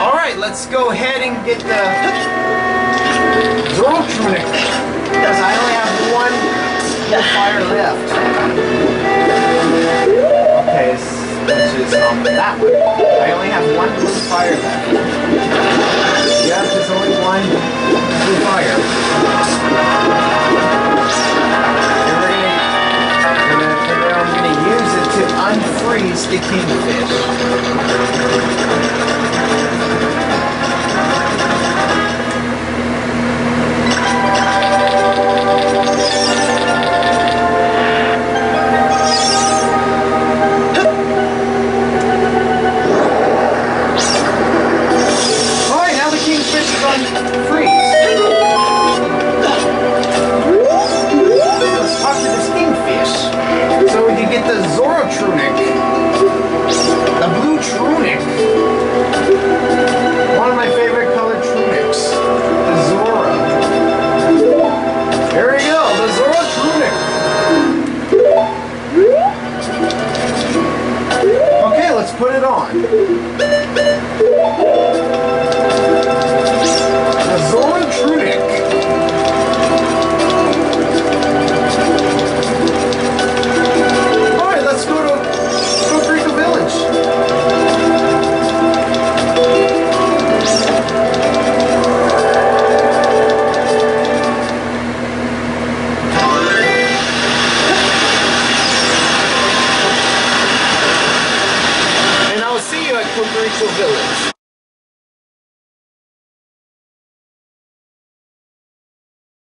Alright, let's go ahead and get the Zora Tunic. Because I only have one fire left. Okay, which is um, that one. I only have one blue fire left. Yeah, there's only one blue fire. And we're gonna, gonna, I'm gonna use it to unfreeze the kingfish. 快。Greenville Village.